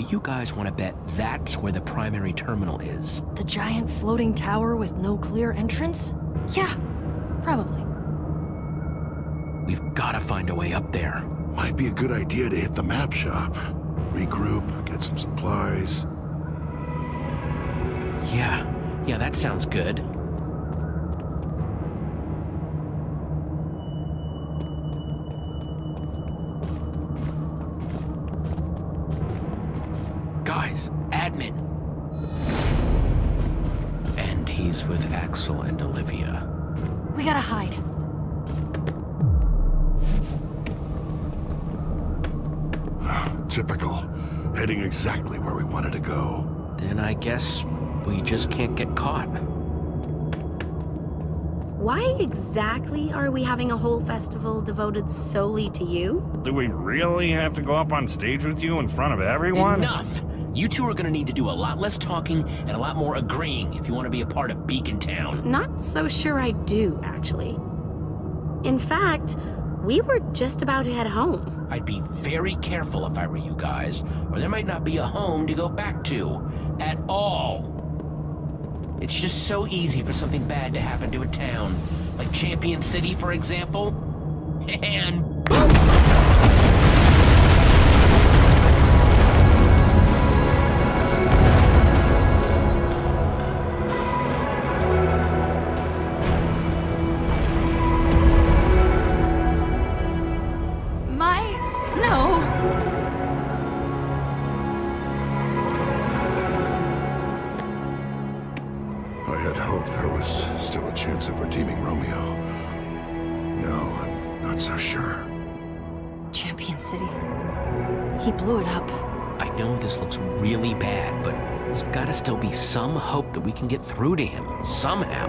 you guys want to bet that's where the primary terminal is? The giant floating tower with no clear entrance? Yeah, probably. We've got to find a way up there. Might be a good idea to hit the map shop. Regroup, get some supplies. Yeah, yeah, that sounds good. He's with Axel and Olivia. We gotta hide. Typical. Heading exactly where we wanted to go. Then I guess we just can't get caught. Why exactly are we having a whole festival devoted solely to you? Do we really have to go up on stage with you in front of everyone? Enough! You two are gonna need to do a lot less talking and a lot more agreeing if you want to be a part of Beacontown. Not so sure I do, actually. In fact, we were just about to head home. I'd be very careful if I were you guys, or there might not be a home to go back to. At all. It's just so easy for something bad to happen to a town. Like Champion City, for example. And My... hoped there was still a chance of redeeming Romeo. No, I'm not so sure. Champion City. He blew it up. I know this looks really bad, but there's gotta still be some hope that we can get through to him, somehow.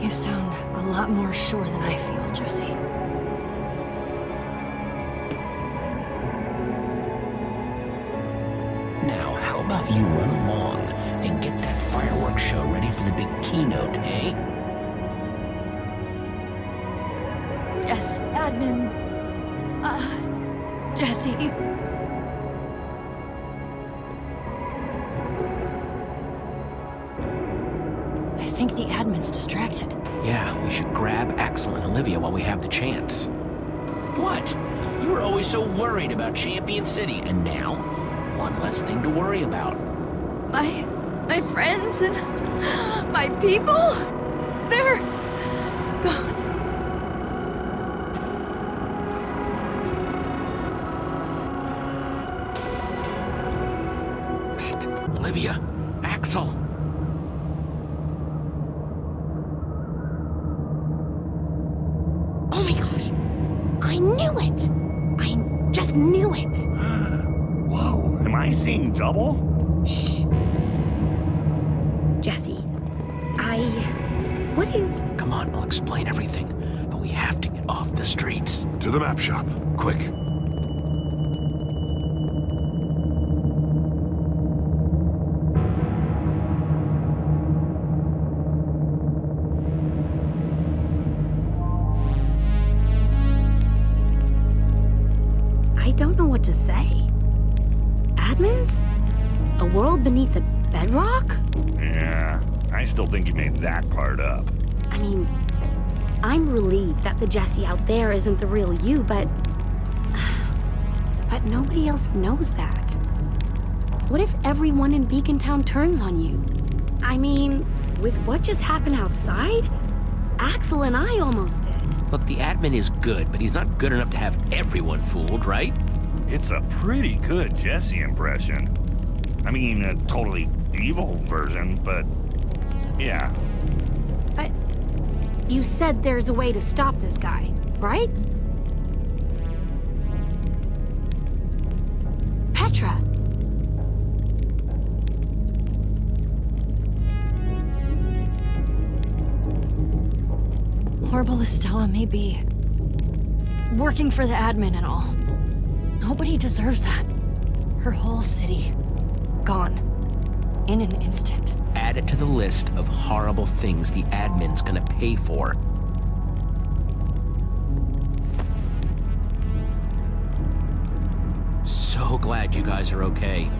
You sound a lot more sure than I feel, Jesse. Now, how about you run fireworks show ready for the big keynote, eh? Yes, admin. Uh, Jesse. I think the admin's distracted. Yeah, we should grab Axel and Olivia while we have the chance. What? You were always so worried about Champion City, and now, one less thing to worry about. My... my friends and... my people? They're... gone. Psst, Olivia, Axel. Oh my gosh. I knew it. I just knew it. Whoa, am I seeing double? Shh. What is. Come on, I'll explain everything, but we have to get off the streets. To the map shop. Quick. I don't know what to say. Admins? A world beneath the bedrock? Yeah, I still think you made that part up. I mean, I'm relieved that the Jesse out there isn't the real you, but. But nobody else knows that. What if everyone in Beacontown turns on you? I mean, with what just happened outside, Axel and I almost did. Look, the admin is good, but he's not good enough to have everyone fooled, right? It's a pretty good Jesse impression. I mean, a totally evil version, but yeah. But you said there's a way to stop this guy, right? Petra. Horrible Estella may be working for the admin and all. Nobody deserves that. Her whole city gone in an instant. Add it to the list of horrible things the admin's gonna pay for. So so glad you guys are okay.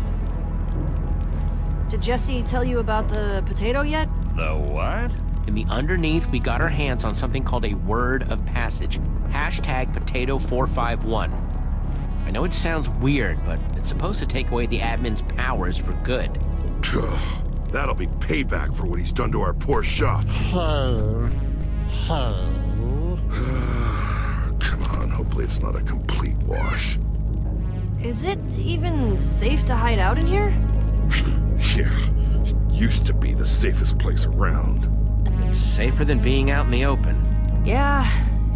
Did Jesse tell you about the potato yet? The what? In the underneath, we got our hands on something called a word of passage. Hashtag potato451. I know it sounds weird, but it's supposed to take away the admin's powers for good. Ugh, That'll be payback for what he's done to our poor shop. Come on, hopefully it's not a complete wash. Is it even safe to hide out in here? Yeah, it used to be the safest place around. It's safer than being out in the open. Yeah,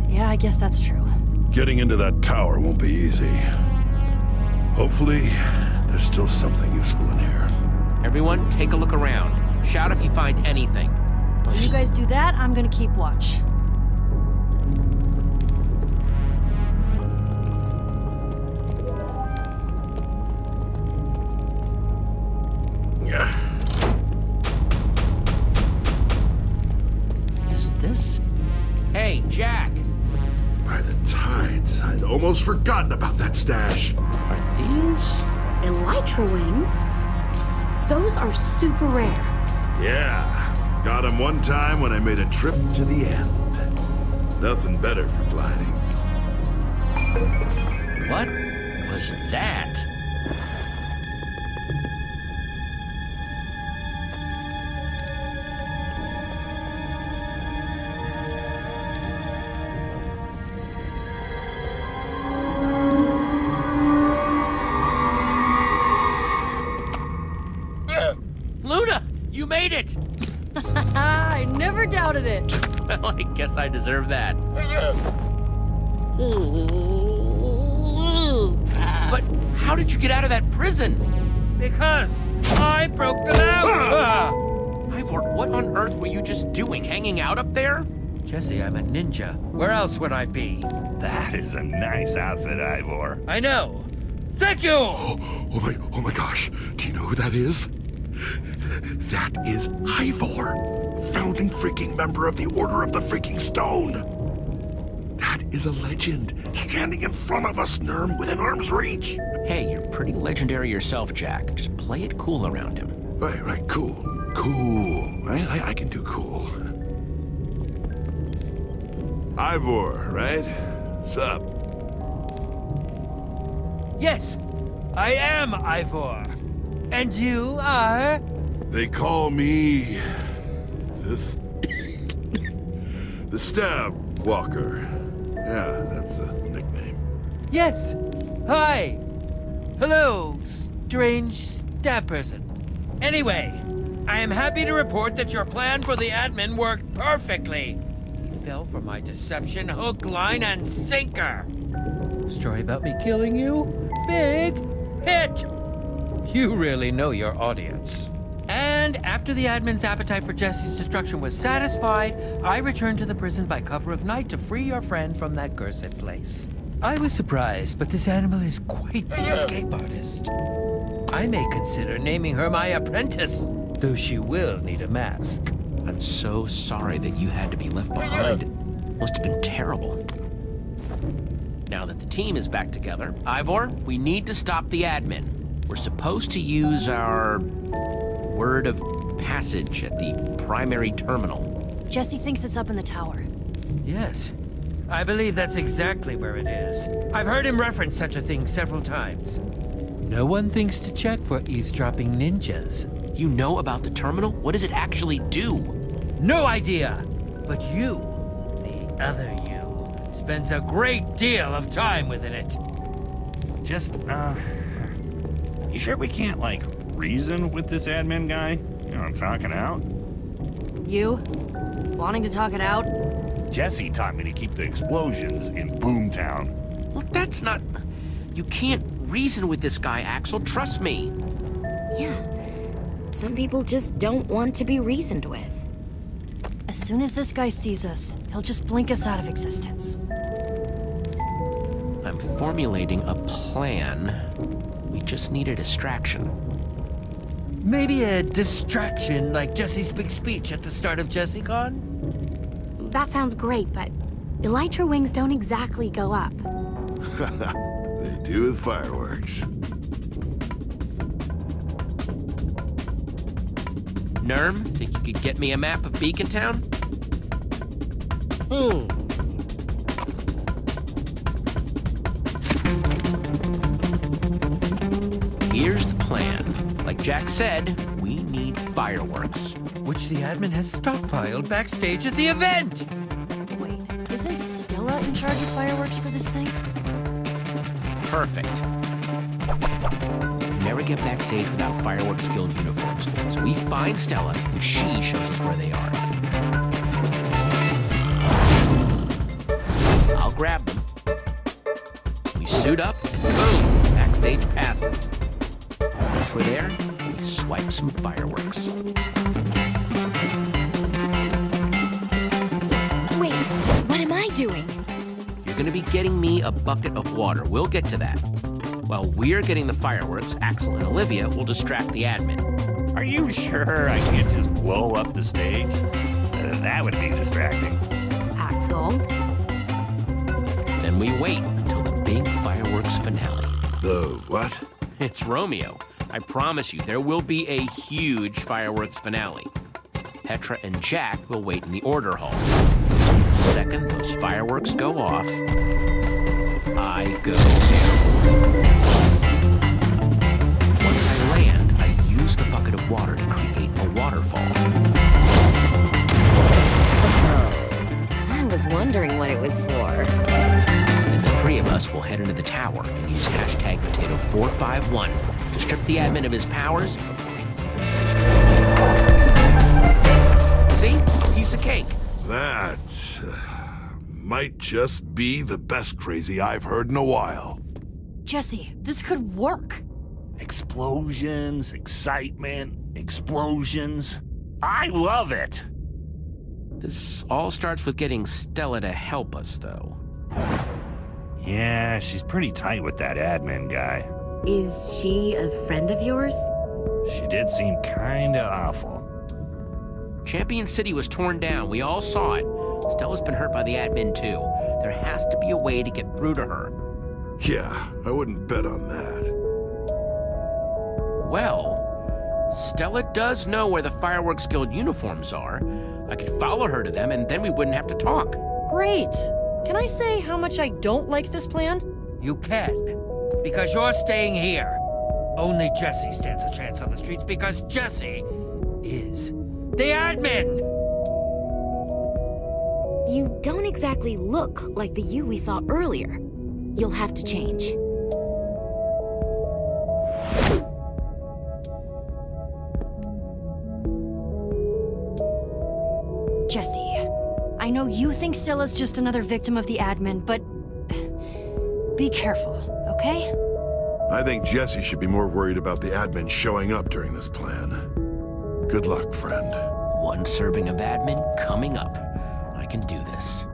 yeah, I guess that's true. Getting into that tower won't be easy. Hopefully, there's still something useful in here. Everyone, take a look around. Shout if you find anything. While you guys do that, I'm gonna keep watch. Yeah. Is this? Hey, Jack! By the tides, I'd almost forgotten about that stash. Are these? Elytra wings? Those are super rare. Yeah, got him one time when I made a trip to the end. Nothing better for gliding. What was that? Made it! I never doubted it. Well, I guess I deserve that. But how did you get out of that prison? Because I broke them out! Ivor, what on earth were you just doing? Hanging out up there? Jesse, I'm a ninja. Where else would I be? That is a nice outfit, Ivor. I know. Thank you! Oh my, oh my gosh. Do you know who that is? That is Ivor, founding freaking member of the Order of the Freaking Stone. That is a legend, standing in front of us, Nurm, within arm's reach. Hey, you're pretty legendary yourself, Jack. Just play it cool around him. Right, right, cool. Cool. I, I, I can do cool. Ivor, right? Sup? Yes, I am Ivor. And you are? They call me this the Stab Walker. Yeah, that's a nickname. Yes. Hi. Hello, strange stab person. Anyway, I am happy to report that your plan for the admin worked perfectly. He fell for my deception hook, line, and sinker. Story about me killing you? Big hit! You really know your audience. And after the admin's appetite for Jesse's destruction was satisfied, I returned to the prison by cover of night to free your friend from that cursed place. I was surprised, but this animal is quite the escape artist. I may consider naming her my apprentice, though she will need a mask. I'm so sorry that you had to be left behind. Must have been terrible. Now that the team is back together, Ivor, we need to stop the admin. We're supposed to use our word of passage at the primary terminal. Jesse thinks it's up in the tower. Yes, I believe that's exactly where it is. I've heard him reference such a thing several times. No one thinks to check for eavesdropping ninjas. You know about the terminal? What does it actually do? No idea! But you, the other you, spends a great deal of time within it. Just, uh. You sure we can't, like, reason with this admin guy? You know, talking out? You? Wanting to talk it out? Jesse taught me to keep the explosions in Boomtown. Well, that's not. You can't reason with this guy, Axel. Trust me. Yeah. Some people just don't want to be reasoned with. As soon as this guy sees us, he'll just blink us out of existence. I'm formulating a plan just need a distraction. Maybe a distraction like Jesse's big speech at the start of JesseCon? That sounds great, but elytra wings don't exactly go up. they do with fireworks. Nurm, think you could get me a map of Beacontown? Hmm, plan. Like Jack said, we need fireworks. Which the admin has stockpiled backstage at the event! Wait, isn't Stella in charge of fireworks for this thing? Perfect. We never get backstage without Fireworks Guild uniforms, so we find Stella and she shows us where they are. I'll grab them. We suit up and boom, backstage passes. Once we're there, we swipe some fireworks. Wait, what am I doing? You're gonna be getting me a bucket of water. We'll get to that. While we're getting the fireworks, Axel and Olivia will distract the admin. Are you sure I can't just blow up the stage? Uh, that would be distracting. Axel, Then we wait until the big fireworks finale. The what? It's Romeo. I promise you, there will be a huge fireworks finale. Petra and Jack will wait in the order hall. The second those fireworks go off, I go down. Once I land, I use the bucket of water to create a waterfall. Oh, I was wondering what it was for. Then the three of us will head into the tower and use hashtag potato451 to strip the admin of his powers before he even. See? Piece of cake. That uh, might just be the best crazy I've heard in a while. Jesse, this could work. Explosions, excitement, explosions. I love it. This all starts with getting Stella to help us, though. Yeah, she's pretty tight with that admin guy. Is she a friend of yours? She did seem kinda awful. Champion City was torn down. We all saw it. Stella's been hurt by the admin, too. There has to be a way to get through to her. Yeah, I wouldn't bet on that. Well, Stella does know where the Fireworks Guild uniforms are. I could follow her to them, and then we wouldn't have to talk. Great. Can I say how much I don't like this plan? You can, because you're staying here. Only Jesse stands a chance on the streets because Jesse is the admin! You don't exactly look like the you we saw earlier. You'll have to change. Jesse, I know you think Stella's just another victim of the admin, but be careful, okay? I think Jesse should be more worried about the admin showing up during this plan. Good luck, friend. One serving of admin coming up. I can do this.